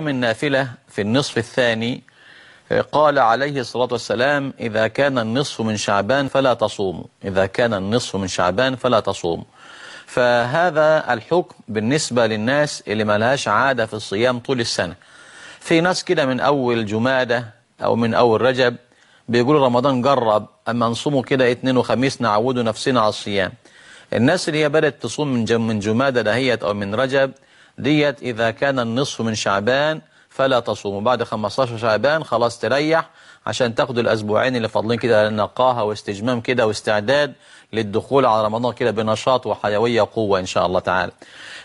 صيام النافلة في النصف الثاني قال عليه الصلاة والسلام إذا كان النصف من شعبان فلا تصوموا إذا كان النصف من شعبان فلا تصوموا فهذا الحكم بالنسبة للناس اللي ما لهاش عادة في الصيام طول السنة. في ناس كده من أول جمادة أو من أول رجب بيقولوا رمضان جرب أما نصومه كده اثنين وخميس نعودوا نفسنا على الصيام. الناس اللي هي بدأت تصوم من جمادة دهيت أو من رجب ديت إذا كان النصف من شعبان فلا تصوموا بعد 15 شعبان خلاص تريح عشان تاخدوا الأسبوعين اللي فاضلين كده نقاهة واستجمام كده واستعداد للدخول على رمضان كده بنشاط وحيوية وقوة إن شاء الله تعالى.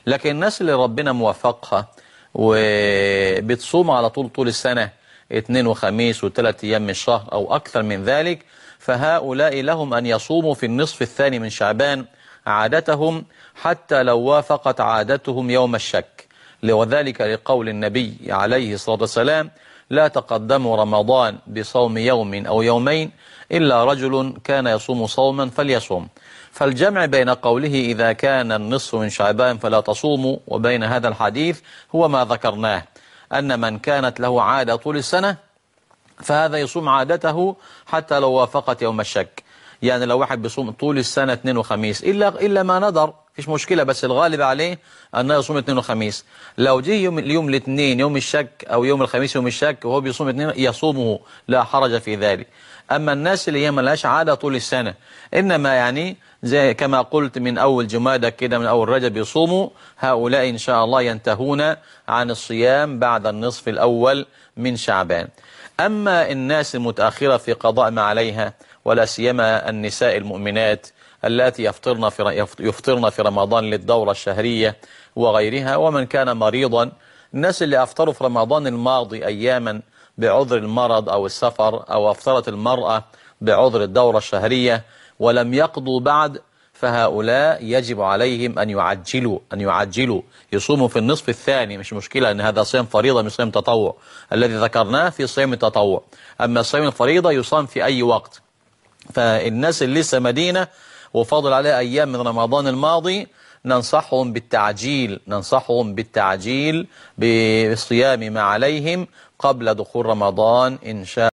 لكن الناس اللي ربنا موفقها وبتصوم على طول طول السنة اثنين وخميس وثلاث أيام من الشهر أو أكثر من ذلك فهؤلاء لهم أن يصوموا في النصف الثاني من شعبان عادتهم حتى لو وافقت عادتهم يوم الشك. وذلك لقول النبي عليه الصلاة والسلام لا تقدموا رمضان بصوم يوم أو يومين إلا رجل كان يصوم صوما فليصوم فالجمع بين قوله إذا كان النصف من شعبان فلا تصوموا وبين هذا الحديث هو ما ذكرناه أن من كانت له عادة طول السنة فهذا يصوم عادته حتى لو وافقت يوم الشك. يعني لو واحد بيصوم طول السنة اثنين وخميس إلا, إلا ما نظر فيش مشكلة بس الغالب عليه أنه يصوم اثنين وخميس. لو جه يوم, اليوم الاثنين يوم الشك أو يوم الخميس يوم الشك وهو بيصوم اثنين يصومه لا حرج في ذلك. أما الناس اللي هي ملهاش عادة طول السنة إنما يعني زي كما قلت من أول جمادة كده من أول رجب يصوموا هؤلاء إن شاء الله ينتهون عن الصيام بعد النصف الأول من شعبان. أما الناس المتأخرة في قضاء ما عليها ولا سيما النساء المؤمنات التي يفطرن في يفطرن في رمضان للدورة الشهرية وغيرها. ومن كان مريضا الناس اللي أفطروا في رمضان الماضي أياما بعذر المرض أو السفر أو أفطرت المرأة بعذر الدورة الشهرية ولم يقضوا بعد فهؤلاء يجب عليهم أن يعجلوا أن يعجلوا. يصوموا في النصف الثاني مش مشكلة أن هذا صيام فريضة مش صيام تطوع الذي ذكرناه في صيام التطوع. أما صيام الفريضة يصام في أي وقت. فالناس اللي لسه مدينة وفاضل عليها أيام من رمضان الماضي ننصحهم بالتعجيل ننصحهم بالتعجيل بالصيام ما عليهم قبل دخول رمضان إن شاء